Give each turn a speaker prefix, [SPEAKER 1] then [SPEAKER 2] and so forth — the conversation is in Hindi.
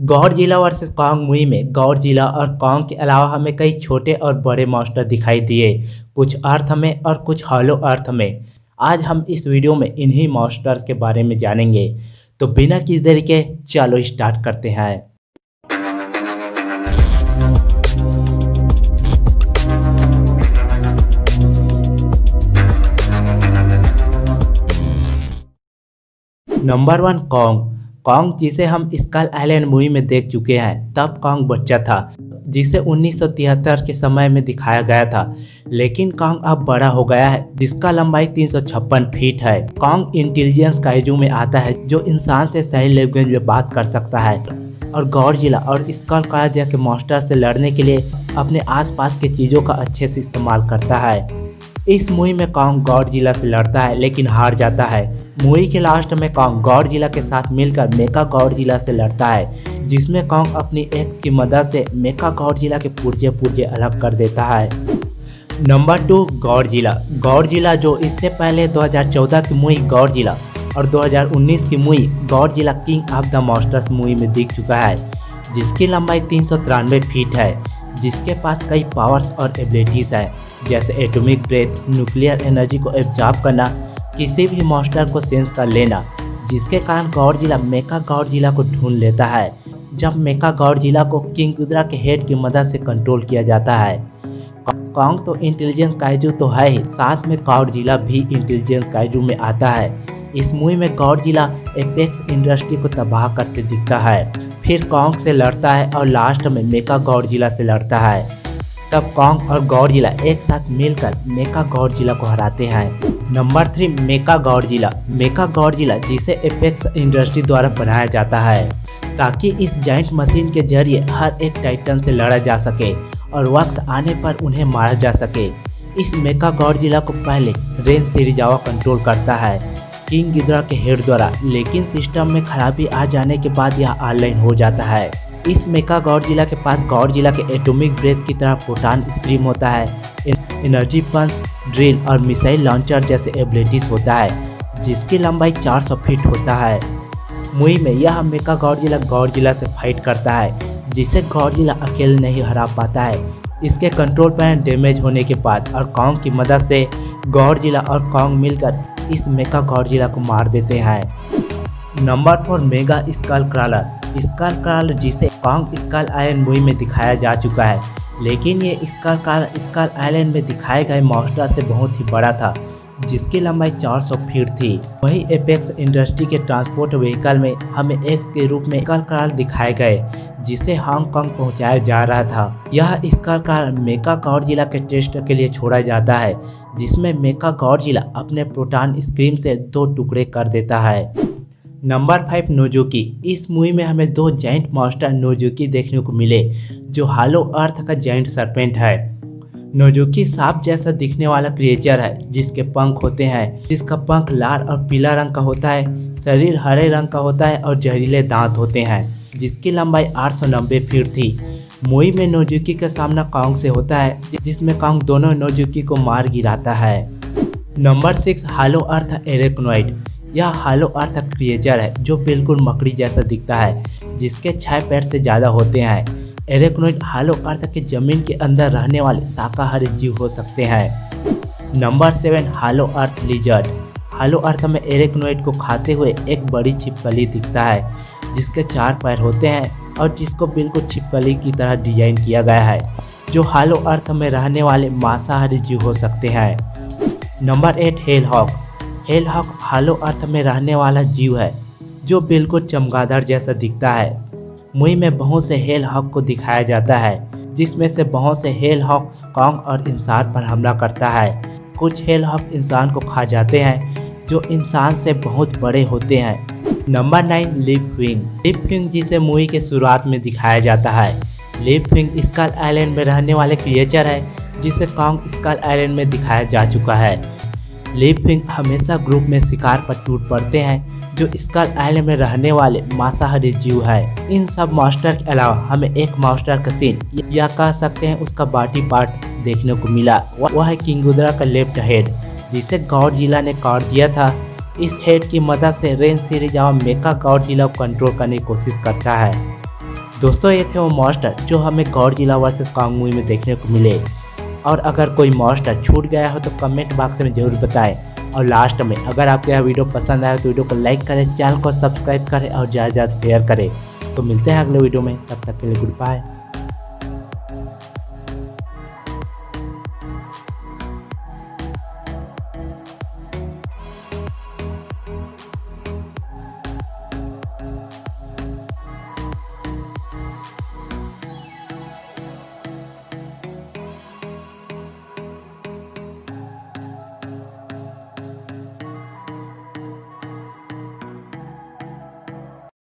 [SPEAKER 1] गौर जिला वर्सेस कांग मुई में गौर जिला और कांग के अलावा हमें कई छोटे और बड़े मॉन्स्टर दिखाई दिए। कुछ अर्थ में और कुछ हॉलो अर्थ में। आज हम इस वीडियो में इन्हीं मॉन्स्टर्स के बारे में जानेंगे। तो बिना किस देरी के चलो स्टार्ट करते हैं। नंबर वन कॉन्ग कॉन्ग जिसे हम स्कल आइलैंड मूवी में देख चुके हैं, तब कॉन्ग बच्चा था, जिसे 1973 के समय में दिखाया गया था। लेकिन कॉन्ग अब बड़ा हो गया है, जिसका लंबाई तीन सौ छप्पन फीट है। कॉन्ग इंटेलिजेंस काइजू में आता है, जो इंसान से सही लैंग्वेज में बात कर सकता है। और गौर जिला और स्कल का जैसे मास्टर से लड़ने के लिए अपने आसपास के चीज़ों का अच्छे से इस्तेमाल करता है। इस मूवी में कॉन्ग गौर जिला से लड़ता है, लेकिन हार जाता है। मूवी के लास्ट में कॉन्ग गौर जिला के साथ मिलकर मेका गौर जिला से लड़ता है, जिसमें कॉन्ग अपनी एक्स की मदद से मेका गौर जिला के पुर्जे पुर्जे अलग कर देता है। नंबर टू गौर जिला। गौर जिला जो इससे पहले 2014 की मूवी गौर जिला और 2019 की movie Godzilla king of the monsters movie में दिख चुका है, जिसकी लंबाई तीन सौ तिरानवे फीट है, जिसके पास कई पावर्स और एबिलिटीज़ है। जैसे एटॉमिक ब्रेथ, न्यूक्लियर एनर्जी को एब्जॉर्ब करना, किसी भी मॉन्स्टर को सेंस कर लेना, जिसके कारण गौर जिला, मेका गौर जिला को ढूंढ लेता है, जब मेका गौर जिला को किंग गुदरा के हेड की मदद से कंट्रोल किया जाता है। कॉन्ग तो इंटेलिजेंस काइजू तो है ही, साथ में गौर जिला भी इंटेलिजेंस काइजू में आता है। इस मूवी में गौर जिला एपेक्स इंडस्ट्री को तबाह करते दिखता है। फिर कॉन्ग से लड़ता है और लास्ट में मेका गौर जिला से लड़ता है। तब कॉन्ग और गौर जिला एक साथ मिलकर मेका गौर जिला को हराते हैं। नंबर थ्री, मेका गौर जिला मेका गौर जिला जिसे एपेक्स इंडस्ट्री द्वारा बनाया जाता है, ताकि इस जॉइंट मशीन के ज़रिए हर एक टाइटन से लड़ा जा सके और वक्त आने पर उन्हें मारा जा सके। इस मेका गौर जिला को पहले रेन सिरिजावा कंट्रोल करता है किंग गिद्रा के हेड द्वारा, लेकिन सिस्टम में खराबी आ जाने के बाद यह ऑनलाइन हो जाता है। इस मेका गौर जिला के पास गौर जिला के एटॉमिक ब्रेथ की तरह प्रोटान स्ट्रीम होता है। एनर्जी पंच ड्रिल और मिसाइल लॉन्चर जैसे एबिलिटीज होता है, जिसकी लंबाई 400 फीट होता है। मुई में यह मेका गौर जिला गौर जिला से फाइट करता है, जिसे गौर जिला अकेले नहीं हरा पाता है। इसके कंट्रोल पैन डैमेज होने के बाद और कॉन्ग की मदद से गौर जिला और कॉन्ग मिलकर इस मेका गौर जिला को मार देते हैं। Number four mega skull crawler. Skull crawler जिसे कॉन्ग स्कल आइलैंड मूवी में दिखाया जा चुका है। लेकिन ये स्कल क्रॉलर स्कल आइलैंड में दिखाए गए मॉन्स्टर से बहुत ही बड़ा था, जिसकी लंबाई 400 फीट थी। वही एपेक्स इंडस्ट्री के ट्रांसपोर्ट व्हीकल में हमें एक्स के रूप में स्कल क्रॉल दिखाए गए, जिसे हांगकांग पहुँचाया जा रहा था। यह स्कल क्रॉल मेका गौर जिला के टेस्ट के लिए छोड़ा जाता है, जिसमें मेका गौर जिला अपने प्रोटान स्क्रीम से दो टुकड़े कर देता है। नंबर फाइव नोजुकी। इस मूवी में हमें दो जैंट मॉन्स्टर नोजुकी देखने को मिले, जो हालो अर्थ का जैंट सरपेंट है। नोजुकी सांप जैसा दिखने वाला क्रिएचर है, जिसके पंख होते हैं। जिसका पंख लाल और पीला रंग का होता है, शरीर हरे रंग का होता है और जहरीले दांत होते हैं, जिसकी लंबाई आठ सौ नब्बे फीट थी। मूवी में नोजुकी का सामना कांग से होता है, जिसमें कांग दोनों नोजुकी को मार गिराता है। Number six, Hollow Earth arachnid. यह हालो अर्थ क्रिएचर है, जो बिल्कुल मकड़ी जैसा दिखता है, जिसके छह पैर से ज़्यादा होते हैं। एरेक्नोइड हालो अर्थ के ज़मीन के अंदर रहने वाले शाकाहारी जीव हो सकते हैं। Number seven, Hollow Earth lizard. Hollow Earth में एरेक्नोइड को खाते हुए एक बड़ी छिपकली दिखता है, जिसके चार पैर होते हैं और जिसको बिल्कुल छिपकली की तरह डिज़ाइन किया गया है, जो हालो अर्थ में रहने वाले मांसाहारी जीव हो सकते हैं। Number eight hell hawk hellhawk halo Earth में रहने वाला जीव है, जो बिल्कुल चमगादड़ जैसा दिखता है। मुई में बहुत से हेल हॉक को दिखाया जाता है, जिसमें से बहुत से हेल हॉक कॉन्ग और इंसान पर हमला करता है। कुछ हेल हॉक इंसान को खा जाते हैं, जो इंसान से बहुत बड़े होते हैं। Number nine, lip wing lip wing जिसे मूवी के शुरुआत में दिखाया जाता है। लिप विंग स्कल आइलैंड में रहने वाले क्रिएचर है, जिसे कॉन्ग स्कल आइलैंड में दिखाया जा चुका है। लिपिंग हमेशा ग्रुप में शिकार पर टूट पड़ते हैं, जो स्कल आइलैंड में रहने वाले मांसाहारी जीव है। इन सब मास्टर के अलावा हमें एक मास्टर का सीन या कह सकते हैं उसका बाटी पार्ट देखने को मिला। वह है किंगुदरा का लेफ़्ट हेड जिसे गौर जिला ने काट दिया था। इस हेड की मदद से रेन सीरीज़ और मेका गौर जिला को कंट्रोल करने की कोशिश करता है। दोस्तों, ये थे वो मॉस्टर, जो हमें गौर जिला वर्सेस कांग में देखने को मिले। और अगर कोई मॉस्टर छूट गया हो तो कमेंट बॉक्स में ज़रूर बताएँ। और लास्ट में, अगर आपको यह वीडियो पसंद आए तो वीडियो को लाइक करें चैनल को सब्सक्राइब करें और ज़्यादा से ज़्यादा शेयर करें। तो मिलते हैं अगले वीडियो में, तब तक के लिए गुड बाय